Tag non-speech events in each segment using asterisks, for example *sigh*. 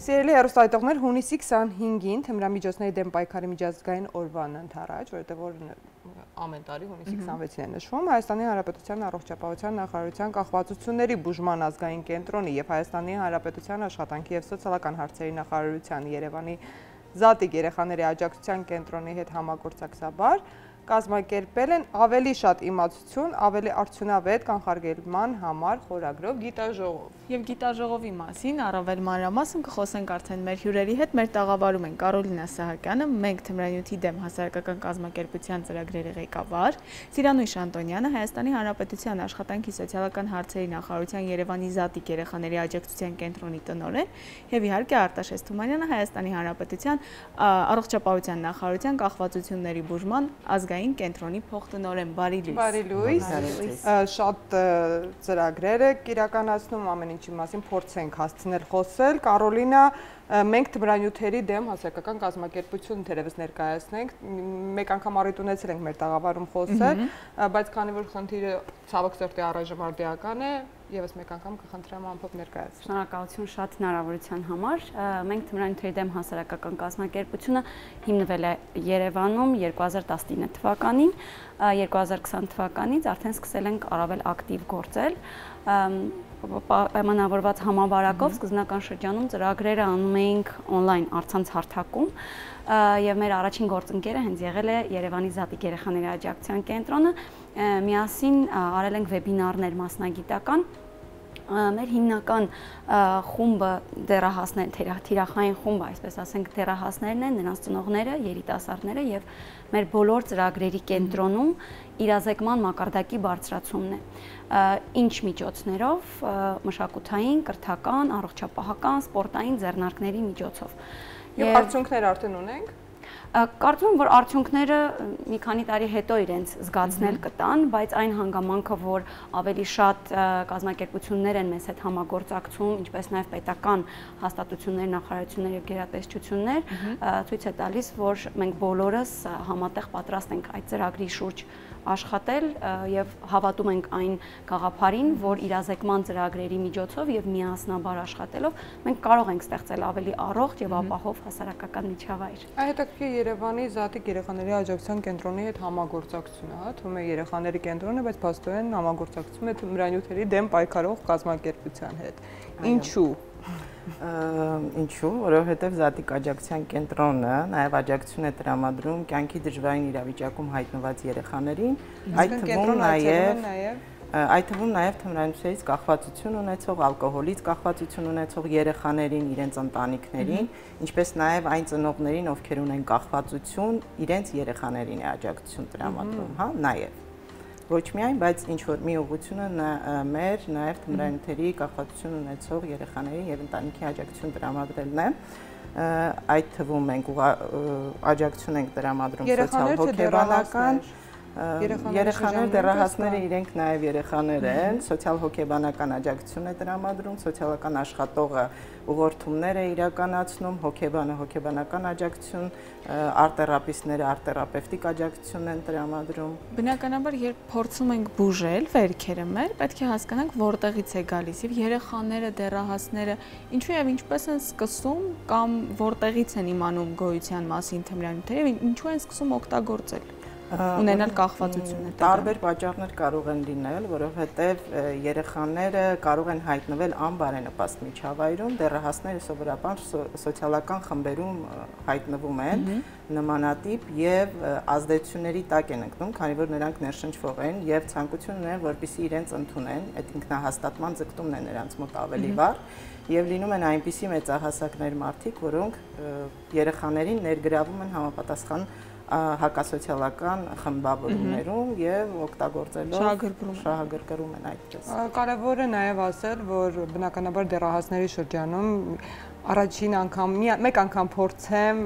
Սիրելի հեռուստադիտողներ, հունիսի 25-ին թմրամիջոցների դեմ պայքարի միջազգային օրվան ընթരാճ, որովհետև օրը ամեն տարի հունիսի 26-ին է նշվում, Հայաստանի Հանրապետության առողջապահության նախարարության կախվածությունների բուժման ազգային կենտրոնի եւ Հայաստանի Հանրապետության աշխատանքի եւ սոցիալական հարցերի նախարարության Երևանի Զատիկ երեխաների աջակցության կենտրոնի հետ համագործակցաբար կազմակերպել են ավելի շատ իմացություն, ավելի արդյունավետ կանխարգելման համար խորագրով գիտաժողով։ Եվ գիտաժողովի մասին առավել մանրամասն կխոսենք արդեն մեր հյուրերի հետ, մեր տաղավարում են Կարոլինա Սահակյանը, մենք Թմրանյութի դեմ հասարակական կազմակերպության ծրագրերի ղեկավար, Սիրանույշ Անտոնյանը, Հայաստանի Հանրապետության աշխատանքի սոցիալական հարցերի նախարարության Երևանի Զատիկ երեխաների աջակցության կենտրոնի տնօրեն եւ իհարկե Արտաշես Թումանյանը Հայաստանի Հանրապետության առողջապահության նախարարության կախվածությունների բուժման ազգային ազգային կենտրոնի փոխտնօրեն Բարի լույս։ Բարի լույս։ Շատ ծրագրեր եք իրականացնում ամեն ինչի մասին փորձենք հասցնել խոսել։ Կարոլինա, մենք թմրանյութերի դեմ հասարակական կազմակերպություն թերևս ներկայացնենք։ Մեկ անգամ առիթ ունեցել ենք մեր տաղավարում խոսել, բայց քանի որ խնդիրը ցավոք սրտի առայժմարդիական է, եւս մեկ անգամ կխնդրեմ ամփոփ ներկայացնել։ Շնորհակալություն շատ հնարավորության համար։ Մենք թմրանյութերի դեմ հասարակական կազմակերպությունը հիմնվել է Երևանում 2019 թվականին, 2020 թվականից արդեն սկսել ենք առավել ակտիվ գործել պայմանավորված համավարակով սկզբնական շրջանում ծրագրերը անում էինք on-line արցանց հարթակում եւ մեր առաջին գործընկերը հենց եղել է Երևանի Զատիկ երեխաների աջակցության կենտրոնը միասին արել ենք վեբինարներ մասնագիտական մեր հիմնական խումբը դերահասներ թիրախային խումբը, այսպես ասենք, դերահասներն են, նրանց ծնողները, երիտասարդները եւ մեր բոլոր ծրագրերի կենտրոնում իրազեկման մակարդակի բարձրացումն է։ Ինչ միջոցներով՝ մշակութային, կրթական, առողջապահական, սպորտային ձեռնարկների միջոցով։ Եվ արդյունքներ արդեն ունենք։ Կարծում եմ, որ արդյունքները մի քանի տարի հետո իրենց զգացնել կտան, բայց այն հանգամանքը, որ ավելի շատ կազմակերպություններ են մեզ հետ համագործակցում, ինչպես նաև պետական հաստատություններ, նախարարություններ եւ գերատեսչություններ, ցույց է տալիս, որ մենք բոլորս համատեղ պատրաստ ենք այդ ծրագրի շուրջ աշխատել եւ հավատում ենք այն գաղափարին, որ իրազեկման ծրագրերի միջոցով եւ միասնաբար աշխատելով մենք կարող ենք ստեղծել ավելի առողջ եւ ապահով հասարակական միջավայր։ Հետաքրքիր Երևանի Զատիկ երեխաների աջակցության կենտրոնի հետ համագործակցությունը, հա, թվում է երեխաների կենտրոնը, բայց փաստորեն համագործակցում է թմրանյութերի դեմ պայքարող կազմակերպության հետ։ Ինչու՞ Ինչու, որովհետև Զատիկ աջակցության կենտրոնը նաև աջակցություն է տրամադրում կյանքի դժվարին իրավիճակում հայտնված երեխաներին, այդ թվում նաև այդ թվում նաև թմրանյութերից կախվածություն ունեցող, ալկոհոլից կախվածություն ունեցող երեխաներին, իրենց ընտանիքներին, ինչպես նաև այն ծնողներին, ովքեր ունեն կախվածություն, իրենց երեխաներին է աջակցություն տրամադրում, հա, նաև ոչ միայն, բայց ինչ որ մի ուղղությունը մեր նաև թմրանյութերի կախվածություն ունեցող երեխաների եւ ընտանիքի աջակցություն տրամադրելն է այդ թվում մենք աջակցություն ենք տրամադրում սոցիալ հոգեբանական Երեխաներ դեռահասները իրենք նաև երեխաներ են, սոցիալ հոգեբանական աջակցություն է տրամադրում, սոցիալական աշխատողը ուղղորդումներ է իրականացնում, հոգեբանը հոգեբանական աջակցություն, արտերապիստները արտերապևտիկ աջակցություն են տրամադրում։ Բնականաբար, երբ փորձում ենք բուժել վերքերը մեր, պետք է հասկանանք որտեղից է գալիս եւ երեխաները, դեռահասները ինչու եւ ինչպես են սկսում կամ որտեղից են իմանում գոյության մասին թմրանյութերը եւ ինչու են սկսում օգտագործել ունենալ կախվածություն է։ Տարբեր պատճառներ կարող են լինել, որովհետև երեխաները կարող են հայտնվել անբարենպաստ միջավայրում, դեռահասները սովորաբար սոցիալական խմբերում հայտնվում են նմանատիպ եւ ազդեցությունների տակ են ընկնում, քանի որ նրանք ներշնչվող են եւ ցանկություն ունեն, որպեսզի իրենց ընդունեն, այդ ինքնահաստատման ձգտումն է նրանց մոտ ավելի վառ եւ լինում են այնպիսի մեծահասակներ մարդիկ, որոնք երեխաներին ներգրավում են համապատասխան հակասոցիալական խմբավորումներում եւ օգտագործելով շահագրգռում շահագրգռում են այդպես։ Կարևոր է նաեւ ասել, որ բնականաբար դեռահասների շրջանում առաջին անգամ մեկ անգամ փորձեմ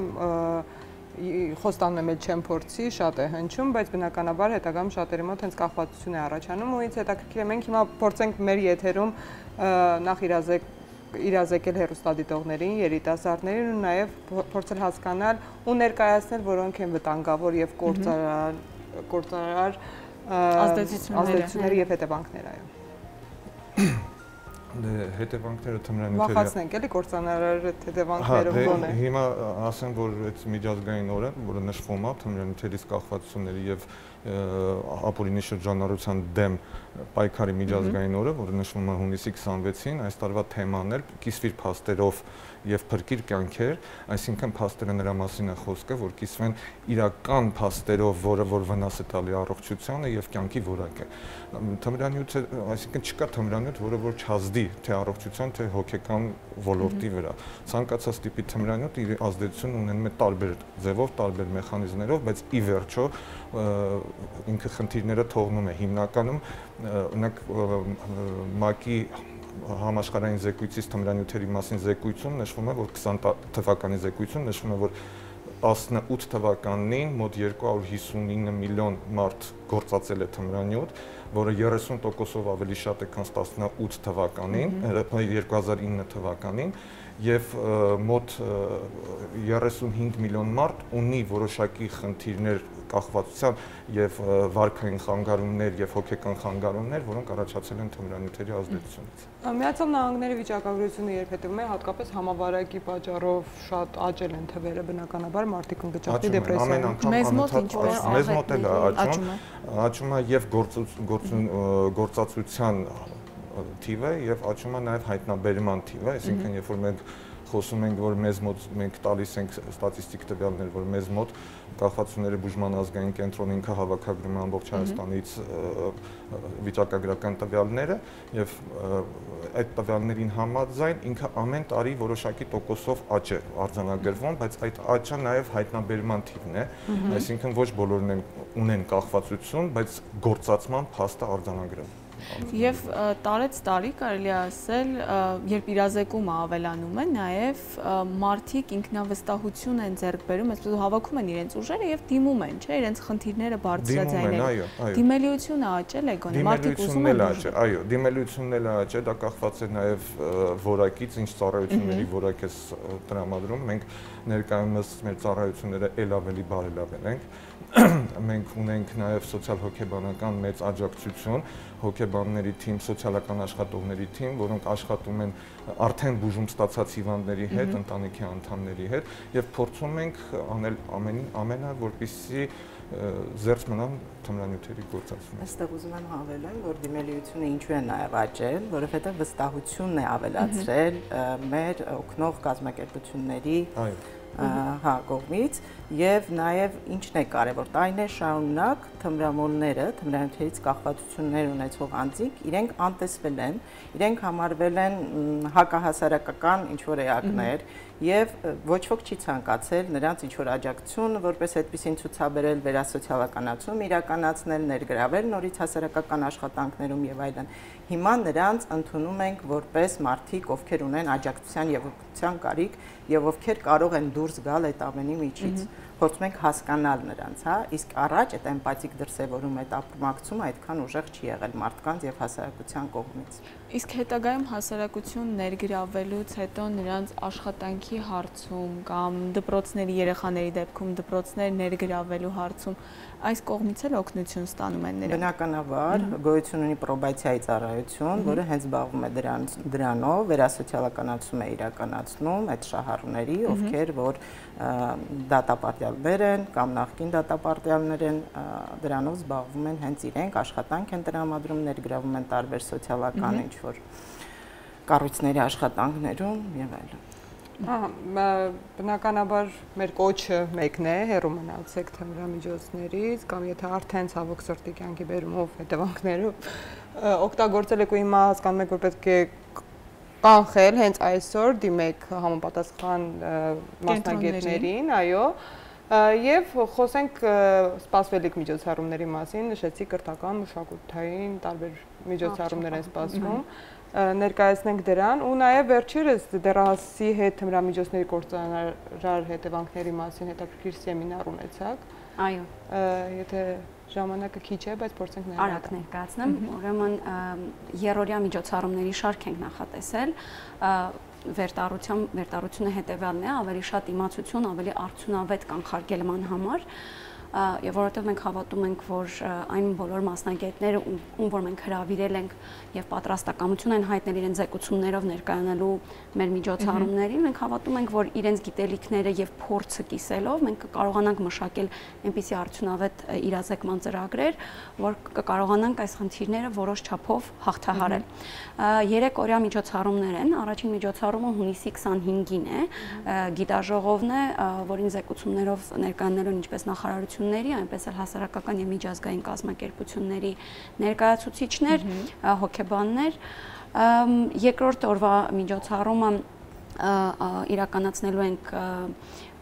խոստանում եմ, չեմ փորձի, շատ է հնչում, բայց բնականաբար հետագայում շատերի մոտ հենց կախվածություն է առաջանում ու ինձ հետաքրքիր է մենք հիմա փորձենք մեր եթերում նախ իրազեկ իրազեկել հերոստադիտողներին, երիտասարդներին ու նաև փորձել հասկանալ ու ներկայացնել, որոնք են վտանգավոր եւ կորցարար կորցարար ազդեցությունները եւ հետևանքները, այո։ Դե հետևանքները թմրանյութերի Վախացնենք էլի կորցանարար հետևանքները ո՞ն է։ Հիմա ասեմ, որ այդ միջազգային օրը, որը նշվում է թմրանյութերից կախվածությունների եւ ապօրինի շրջանառության դեմ պայքարի միջազգային օրը, որը նշվում է հունիսի 26-ին, այս տարվա թեման էլ կիսվիր փաստերով եւ փրկիր կյանքեր, այսինքն փաստերը նրա մասին է խոսքը, որ կիսվեն իրական փաստերով, որը որ վնաս է տալի առողջությանը եւ կյանքի որակը։ Թմրանյութը, այսինքն չկա թմրանյութ, որը որ չազդի թե առողջության, թե հոգեկան ոլորտի վրա։ Ցանկացած տիպի թմրանյութ իր ազդեցություն ունենում է տարբեր ձևով, տարբեր մեխանիզմներով, բայց ի վերջո ինքը խնդիրները թողնում է հիմնականում օրինակ ՄԱԿ-ի համաշխարհային զեկույցից թմրանյութերի մասին զեկույցում նշվում է, որ 20 թվականի զեկույցում նշվում է, որ 18 թվականին մոտ 259 միլիոն մարդ գործածել է թմրանյութ, որը 30%-ով ավելի շատ է, քան 18 թվականին, 2009 թվականին եւ մոտ 35 միլիոն մարդ ունի որոշակի խնդիրներ կախվածության եւ վարքային խանգարումներ եւ հոգեկան խանգարումներ, որոնք առաջացել են թմրանյութերի ազդեցությունից։ Միացյալ Նահանգների վիճակագրությունը երբ հետևում է, հատկապես համավարակի պատճառով շատ աճել են թվերը բնականաբար մարդիկ ընկճախտի դեպրեսիա։ Մեզ մոտ ինչ որ մեզ մոտ էլ աճում, աճում է եւ գործածության թիվը եւ աճում է նաեւ հայտնաբերման թիվը, այսինքն երբ որ մենք խոսում ենք, որ մեզ մոտ մենք տալիս ենք ստատիստիկ տվյալներ, որ մեզ մոտ կախվածությունների բուժման ազգային կենտրոնը ինքը հավաքագրում է ամբողջ Հայաստանից վիճակագրական տվյալները եւ այդ տվյալներին համաձայն ինքը ամեն տարի որոշակի տոկոսով աճ է արձանագրվում, բայց այդ աճը նաեւ հայտնաբերման թիվն է, այսինքն ոչ բոլորն են ունեն կախվածություն, բայց գործածման փաստը արձանագրվում Եվ տարեց տարի կարելի ասել, երբ իրազեկումը ավելանում է, նաև մարդիկ ինքնավստահություն են ձեռք բերում, այսպես հավաքում են իրենց ուժերը եւ դիմում են, չէ, իրենց խնդիրները բարձրաձայնել։ Դիմելիությունը աճել է գոնե, մարդիկ ուզում են աճել, այո, դիմելիությունն էլ աճել, դա կախված է նաև որակից, ինչ ծառայությունների որակ է տրամադրում։ Մենք ներկայումս մեր ծառայությունները ել ավելի բարելավել ենք *clears throat* մենք ունենք նաև սոցիալ-հոգեբանական մեծ աջակցություն, հոգեբանների թիմ, սոցիալական աշխատողների թիմ, որոնք աշխատում են արդեն բուժում ստացած հիվանդների հետ, ընտանիքի անդամների հետ եւ փորձում ենք անել ամենին ամենը, որպիսի զերծ մնան թմրանյութերի գործածումը։ Այստեղ ուզում եմ հավելեմ, որ դիմելիությունը ինչու է նաև աճել, որովհետև վստահությունն է ավելացրել մեր օգնող կազմակերպությունների Այո հա կողմից եւ նաեւ ինչն է կարեւոր տարիներ շարունակ թմրամոլները թմրանյութերից կախվածություններ ունեցող անձիկ իրենք անտեսվել են իրենք համարվել են հակահասարակական ինչ որ էակներ եւ ոչ ոք չի ցանկացել նրանց ինչ որ աջակցություն որպես այդպեսին ցուցաբերել վերասոցիալականացում իրականացնել ներգրավել նորից հասարակական աշխատանքներում եւ այլն հիմա նրանց ընդունում ենք որպես մարդիկ ովքեր ունեն աջակցության եւ օգնության կարիք եւ ովքեր կարող են դուրս գալ այդ ամենի միջից փորձում ենք հասկանալ նրանց, հա, իսկ առաջ այդ էմպաթիկ դրսևորում, այդ ապրմակցումը այդքան ուժեղ չի եղել մարդկանց եւ հասարակության կողմից։ Իսկ հետագայում հասարակություն ներգրավելուց հետո նրանց աշխատանքի հարցում կամ դպրոցների երեխաների դեպքում դպրոցներ ներգրավելու հարցում այս կողմից էլ օգնություն ստանում են նրանք։ Բնականաբար գոյություն ունի պրոբացիայի ծառայություն, որը հենց զբաղվում է դրան դրանով, վերասոցիալականացում է իրականացնում այդ շահառուների, ովքեր որ դատապարտյալներ են կամ նախկին դատապարտյալներ են, դրանով զբաղվում են հենց իրենք, աշխատանք են տրամադրում, ներգրավում են տարբեր սոցիալական ինչ որ կառույցների աշխատանքներում եւ այլն։ Ահա, բնականաբար մեր կոչը մեկն է, հերո մնացեք թմրամիջոցներից կամ եթե արդեն ցավոք սրտի կյանքի բերումով հետևանքներով օգտագործել եք ու հիմա հասկանում եք որ պետք է կանխել հենց այսօր դիմեք համապատասխան մասնագետներին, այո, Եվ խոսենք սպասվելիք միջոցառումների մասին, նշեցի կրթական, մշակութային տարբեր միջոցառումներ են սպասվում ներկայացնենք դրան ու նաև վերջերս դեռահասի հետ թմրամիջոցների կորցանարար հետևանքների մասին հետաքրքիր սեմինար ունեցաք։ Այո։ Եթե ժամանակը քիչ է, բայց փորձենք ներկայացնել։ Արագ ներկայացնեմ։ Ուրեմն երրորդյա միջոցառումների շարք ենք նախատեսել վերտարության վերտարությունը հետևյալն է ավելի շատ իմացություն ավելի արդյունավետ կանխարգելման համար եւ որովհետեւ մենք հավատում ենք, որ այն բոլոր մասնագետները, ում որ մենք հրավիրել ենք եւ պատրաստակամություն են հայտնել իրենց զեկուցումներով ներկայանալու մեր միջոցառումներին, մենք հավատում ենք, որ իրենց գիտելիքները եւ փորձը կիսելով մենք կկարողանանք մշակել այնպիսի արդյունավետ իրազեկման ծրագրեր, որ կկարողանանք այս խնդիրները որոշ չափով հաղթահարել։ Երեք օրյա միջոցառումներ են, առաջին միջոցառումը հունիսի 25-ին է, գիտաժողովն է, որին զեկուցումներով ներկայանալու ինչպես նախարարությունների, այնպես էլ հասարակական եւ միջազգային կազմակերպությունների ներկայացուցիչներ, հոգեբաններ, երկրորդ օրվա միջոցառումը իրականացնելու ենք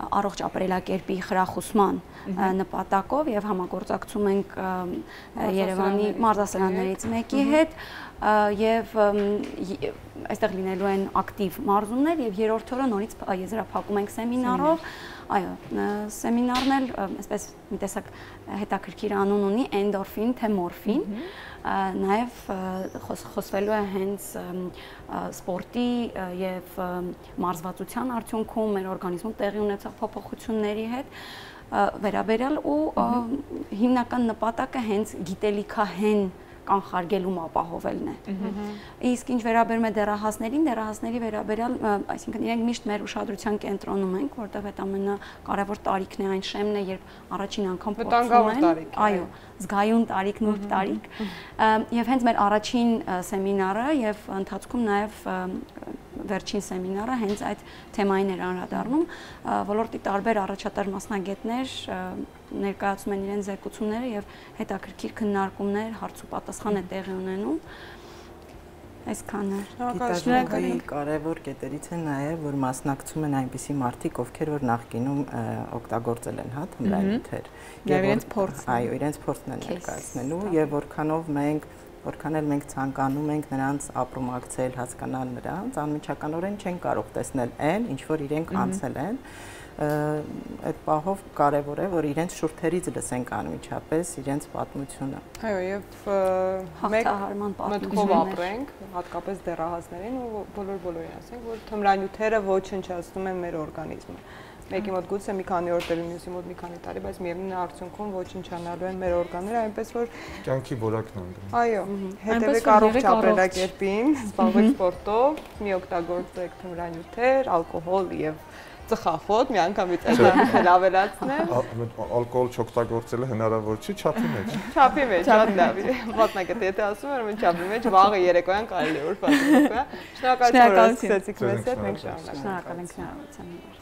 առողջ ապրելակերպի խրախուսման նպատակով եւ համագործակցում ենք Երևանի մարզասրաններից մեկի հետ եւ այստեղ լինելու են ակտիվ մարզումներ եւ երրորդ օրը նորից եզրափակում ենք սեմինարով այո սեմինարն էլ այսպես մի տեսակ հետաքրքիր անուն ունի էնդորֆին թե մորֆին նաև խոսվելու է հենց սպորտի եւ մարզվածության արդյունքում մեր օրգանիզմում տեղի ունեցող փոփոխությունների հետ վերաբերյալ ու հիմնական նպատակը հենց գիտելիքահեն կանխարգելում ապահովելն է։ Իսկ ինչ վերաբերում է դեռահասներին, դեռահասների վերաբերյալ, այսինքն իրենք միշտ մեր ուշադրության կենտրոնում ենք, որտեղ այդ ամենակարևոր տարիքն է այն շեմն է, երբ առաջին անգամ փոխվում են։ Այո, զգայուն տարիք, նուրբ տարիք։ Եվ հենց մեր առաջին սեմինարը եւ ընթացքում նաեւ վերջին սեմինարը հենց այդ թեմային էր անդրադառնում ոլորտի տարբեր առաջատար մասնագետներ ներկայացում են իրենց զեկուցումները եւ հետաքրքիր քննարկումներ, հարց ու պատասխան է տեղի ունենում Այսքանը։ Գիտաժողովի կարևոր կետերից է նաև, որ մասնակցում են այնպիսի մարդիկ, ովքեր որ նախկինում օգտագործել են, հա, թմրանյութեր։ Եվ իրենց փորձն։ Այո, իրենց փորձն են ներկայացնելու եւ որքանով մենք որքան էլ մենք ցանկանում ենք նրանց ապրումակցել, հասկանալ նրանց, անմիջականորեն չեն կարող տեսնել այն, ինչ որ իրենք անցել են այդ պահով կարևոր է որ իրենց շուրթերից լսենք անմիջապես իրենց պատմությունը։ Այո, եւ մեկ մտքով ապրենք, հատկապես դեռահասներին ու բոլոր բոլորին ասենք, որ թմրանյութերը ոչնչացնում են մեր օրգանիզմը մեկի մոտ գուցե մի քանի օր տևի, մյուսի մոտ մի քանի տարի, բայց միևնույն է արդյունքում ոչնչանալու են մեր օրգանները, այնպես որ կյանքի որակն անդրում։ Այո, հետևեք առողջ ապրելակերպին, զբաղվեք սպորտով, մի օգտագործեք թմրանյութեր, ալկոհոլ եւ ծխախոտ, մի անգամից այդքան ավելացնել։ Ալկոհոլ չօգտագործելը հնարավոր չի չափի մեջ։ Չափի մեջ, շատ լավ։ Մատնագետը եթե ասում եմ, չափի մեջ վաղը երեկոյան կարելի է ուրբաթ։ *laughs* Շնորհակալություն, որ սկսեցիք մեզ հետ, մենք Շնորհակալ ենք շնորհակալության։